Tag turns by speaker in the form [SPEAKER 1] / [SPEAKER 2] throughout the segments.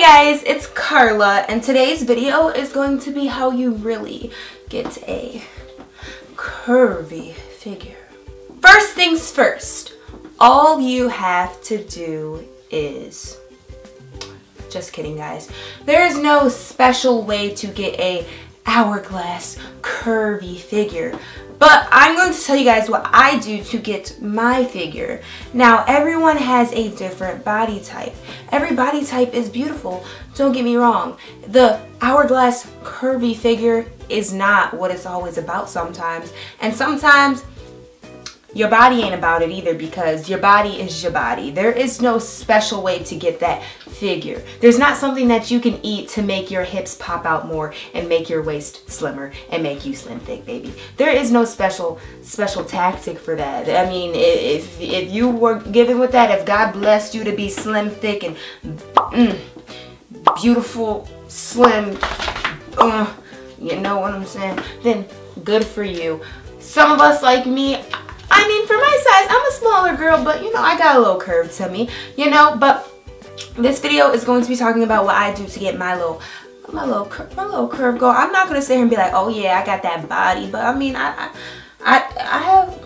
[SPEAKER 1] Hey guys, it's Carla and today's video is going to be how you really get a curvy figure. First things first, all you have to do is, just kidding guys, there is no special way to get a hourglass curvy figure. But I'm going to tell you guys what I do to get my figure. Now, everyone has a different body type. Every body type is beautiful. Don't get me wrong. The hourglass curvy figure is not what it's always about sometimes. And sometimes your body ain't about it either because your body is your body. There is no special way to get that figure. There's not something that you can eat to make your hips pop out more and make your waist slimmer and make you slim thick, baby. There is no special special tactic for that. I mean, if, if you were given with that, if God blessed you to be slim thick and mm, beautiful, slim, uh, you know what I'm saying, then good for you. Some of us like me, I mean, for my size, I'm a smaller girl, but you know, I got a little curve to me, you know, but this video is going to be talking about what I do to get my little my little my little curve going. I'm not gonna sit here and be like, oh yeah, I got that body, but I mean, I I, I have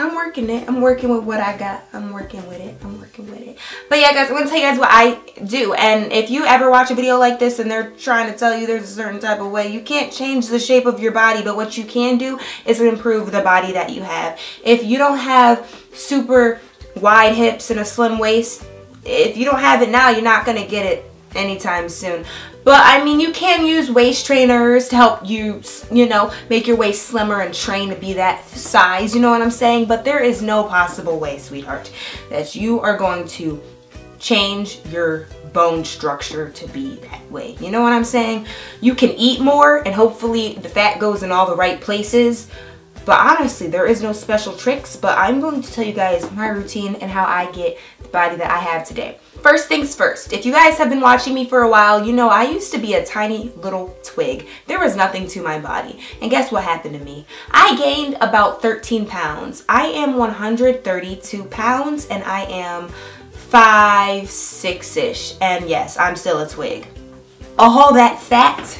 [SPEAKER 1] I'm working it. I'm working with what I got. I'm working with it. I'm working with it. But yeah, guys, I'm going to tell you guys what I do. And if you ever watch a video like this and they're trying to tell you there's a certain type of way, you can't change the shape of your body. But what you can do is improve the body that you have. If you don't have super wide hips and a slim waist, if you don't have it now, you're not going to get it anytime soon. But I mean, you can use waist trainers to help you, you know, make your waist slimmer and train to be that size, you know what I'm saying? But there is no possible way, sweetheart, that you are going to change your bone structure to be that way. You know what I'm saying? You can eat more and hopefully the fat goes in all the right places. But honestly, there is no special tricks, but I'm going to tell you guys my routine and how I get the body that I have today. First things first, if you guys have been watching me for a while, you know I used to be a tiny little twig. There was nothing to my body. And guess what happened to me? I gained about 13 pounds. I am 132 pounds and I am 5, 6-ish. And yes, I'm still a twig. All that fat,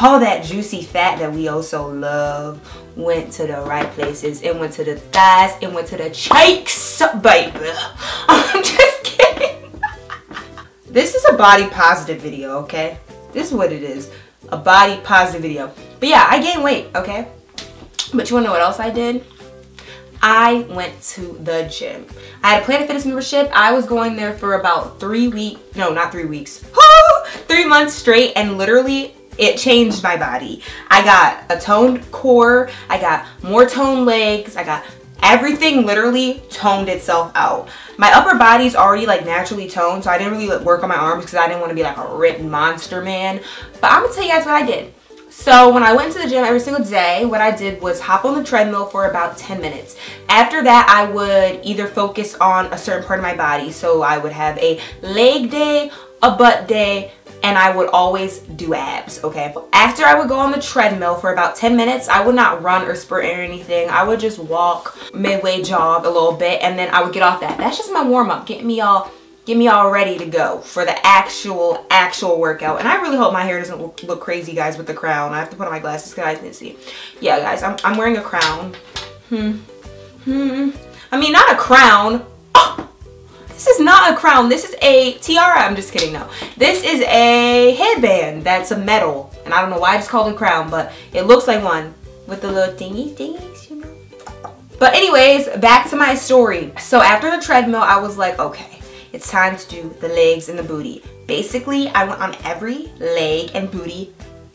[SPEAKER 1] all that juicy fat that we also love went to the right places. It went to the thighs, it went to the cheeks, baby. I'm just kidding. this is a body positive video, okay? This is what it is. A body positive video. But yeah, I gained weight, okay? But you wanna know what else I did? I went to the gym. I had a Planet Fitness membership. I was going there for about three weeks, no, not three weeks, three months straight and literally it changed my body. I got a toned core, I got more toned legs, I got everything literally toned itself out. My upper body's already like naturally toned, so I didn't really work on my arms because I didn't want to be like a ripped monster man. But I'm gonna tell you guys what I did. So when I went to the gym every single day, what I did was hop on the treadmill for about 10 minutes. After that, I would either focus on a certain part of my body. So I would have a leg day, a butt day, and I would always do abs, okay? After I would go on the treadmill for about 10 minutes, I would not run or sprint or anything. I would just walk, midway jog a little bit, and then I would get off that. That's just my warm up, getting me all get me all ready to go for the actual, actual workout. And I really hope my hair doesn't look, crazy, guys, with the crown. I have to put on my glasses because I guys can see. Yeah, guys, I'm, I'm wearing a crown. Hmm. Hmm. I mean, not a crown, this is not a crown. This is a tiara. I'm just kidding, no. This is a headband that's a metal. And I don't know why it's called a crown, but it looks like one with the little dingy thingies, you know. But anyways, back to my story. So after the treadmill, I was like, okay, it's time to do the legs and the booty. Basically, I went on every leg and booty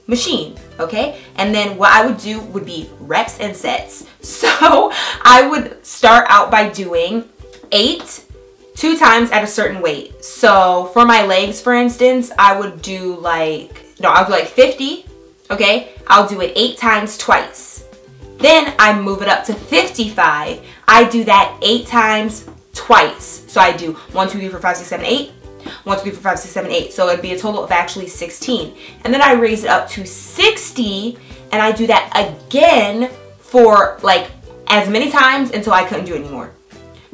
[SPEAKER 1] machine, okay? And then what I would do would be reps and sets. So I would start out by doing eight two times at a certain weight. So for my legs, for instance, I would do like, no, I'll do like 50, okay? I'll do it eight times twice. Then I move it up to 55. I do that eight times twice. So I do one, two, three, four, five, six, seven, eight. One, two, three, four, five, six, seven, eight. So it'd be a total of actually 16. And then I raise it up to 60 and I do that again for like as many times until I couldn't do it anymore.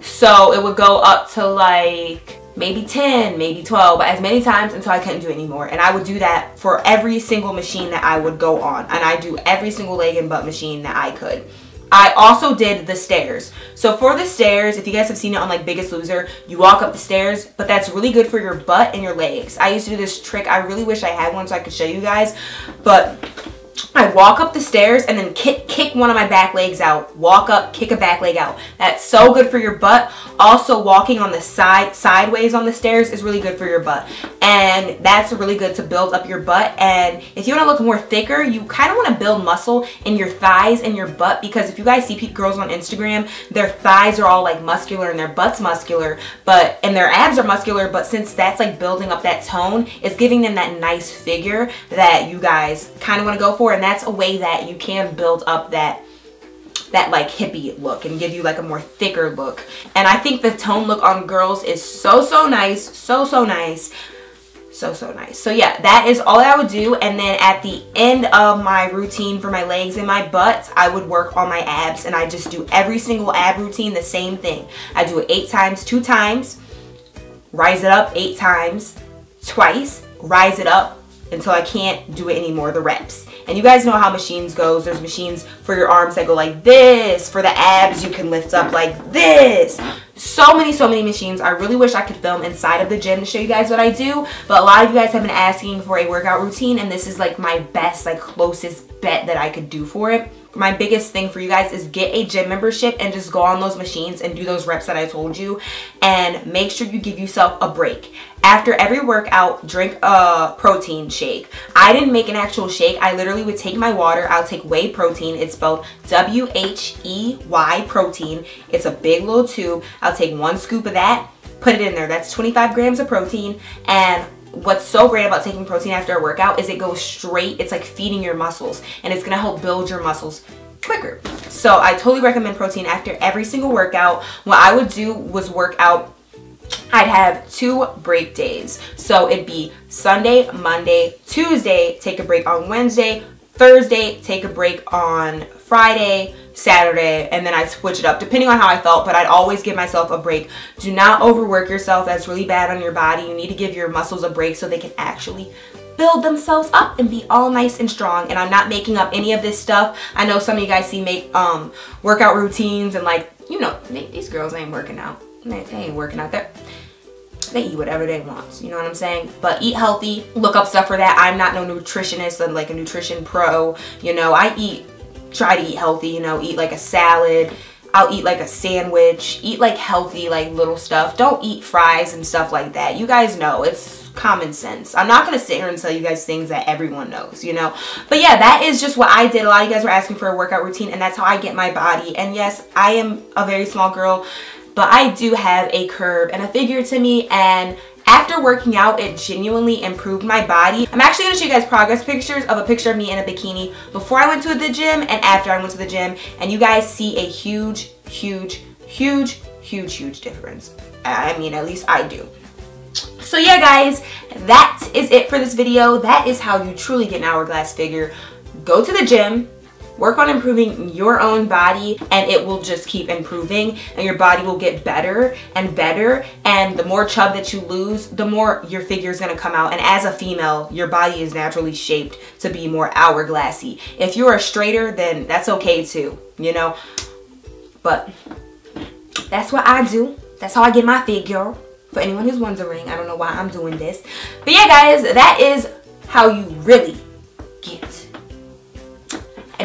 [SPEAKER 1] So it would go up to like maybe 10, maybe 12, but as many times until I couldn't do it anymore. And I would do that for every single machine that I would go on. And I do every single leg and butt machine that I could. I also did the stairs. So for the stairs, if you guys have seen it on like Biggest Loser, you walk up the stairs, but that's really good for your butt and your legs. I used to do this trick. I really wish I had one so I could show you guys, but I walk up the stairs and then kick, kick one of my back legs out. Walk up, kick a back leg out. That's so good for your butt. Also, walking on the side, sideways on the stairs is really good for your butt. And that's really good to build up your butt. And if you want to look more thicker, you kind of want to build muscle in your thighs and your butt because if you guys see girls on Instagram, their thighs are all like muscular and their butt's muscular, but and their abs are muscular, but since that's like building up that tone, it's giving them that nice figure that you guys kind of want to go for. And that's a way that you can build up that that like hippie look and give you like a more thicker look. And I think the tone look on girls is so, so nice. So, so nice. So, so nice. So yeah, that is all I would do. And then at the end of my routine for my legs and my butts, I would work on my abs. And I just do every single ab routine the same thing. I do it eight times, two times, rise it up eight times, twice, rise it up until I can't do it anymore, the reps. And you guys know how machines goes. There's machines for your arms that go like this. For the abs, you can lift up like this. So many, so many machines. I really wish I could film inside of the gym to show you guys what I do. But a lot of you guys have been asking for a workout routine. And this is like my best, like closest bet that I could do for it my biggest thing for you guys is get a gym membership and just go on those machines and do those reps that I told you and make sure you give yourself a break. After every workout, drink a protein shake. I didn't make an actual shake. I literally would take my water. I'll take whey protein. It's spelled W-H-E-Y protein. It's a big little tube. I'll take one scoop of that, put it in there. That's 25 grams of protein and what's so great about taking protein after a workout is it goes straight, it's like feeding your muscles and it's gonna help build your muscles quicker. So I totally recommend protein after every single workout. What I would do was work out I'd have two break days. So it'd be Sunday, Monday, Tuesday, take a break on Wednesday, Thursday, take a break on Friday, Saturday, and then I'd switch it up depending on how I felt, but I'd always give myself a break. Do not overwork yourself. That's really bad on your body. You need to give your muscles a break so they can actually build themselves up and be all nice and strong and I'm not making up any of this stuff I know some of you guys see make um workout routines and like you know these girls ain't working out they ain't working out there they eat whatever they want you know what i'm saying but eat healthy look up stuff for that i'm not no nutritionist and like a nutrition pro you know i eat try to eat healthy you know eat like a salad I'll eat like a sandwich, eat like healthy, like little stuff. Don't eat fries and stuff like that. You guys know, it's common sense. I'm not to sit here and tell you guys things that everyone knows, you know. But yeah, that is just what I did. A lot of you guys were asking for a workout routine and that's how I get my body. And yes, I am a very small girl but I do have a curve and a figure to me and after working out, it genuinely improved my body. I'm actually gonna show you guys progress pictures of a picture of me in a bikini before I went to the gym and after I went to the gym. And you guys see a huge, huge, huge, huge, huge difference. I mean, at least I do. So yeah, guys, that is it for this video. That is how you truly get an hourglass figure. Go to the gym, Work on improving your own body and it will just keep improving and your body will get better and better and the more chub that you lose, the more your figure is going to come out. And as a female, your body is naturally shaped to be more hourglassy. If you're a straighter, then that's okay too, you know? But that's what I do. That's how I get my figure. For anyone who's wondering, I don't know why I'm doing this. But yeah, guys, that is how you really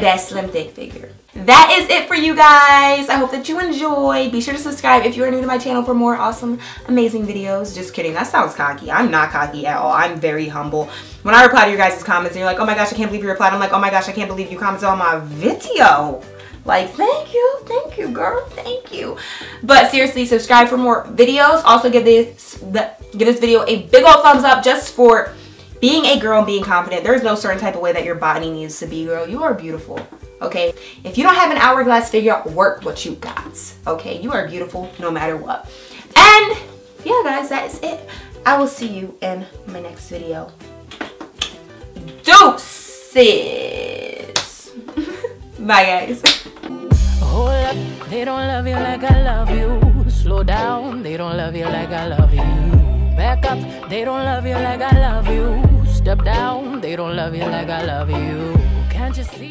[SPEAKER 1] that slim thick figure. That is it for you guys. I hope that you enjoy. Be sure to subscribe if you are new to my channel for more awesome amazing videos. Just kidding. That sounds cocky. I'm not cocky at all. I'm very humble. When i reply to your guys' comments and you're like oh my gosh i can't believe you replied. I'm like oh my gosh i can't believe you commented on my video. Like thank you. Thank you girl. Thank you. But seriously subscribe for more videos. Also give this give this video a big old thumbs up just for being a girl and being confident, there's no certain type of way that your body needs to be, girl. You are beautiful, okay? If you don't have an hourglass figure, work what you got, okay? You are beautiful no matter what. And yeah, guys, that is it. I will see you in my next video. Deuces! Bye, guys. Hold up, they don't love you like I love you. Slow down, they don't love you like I love you.
[SPEAKER 2] Back up, they don't love you like I love you. Step down, they don't love you like I love you. Can't you see?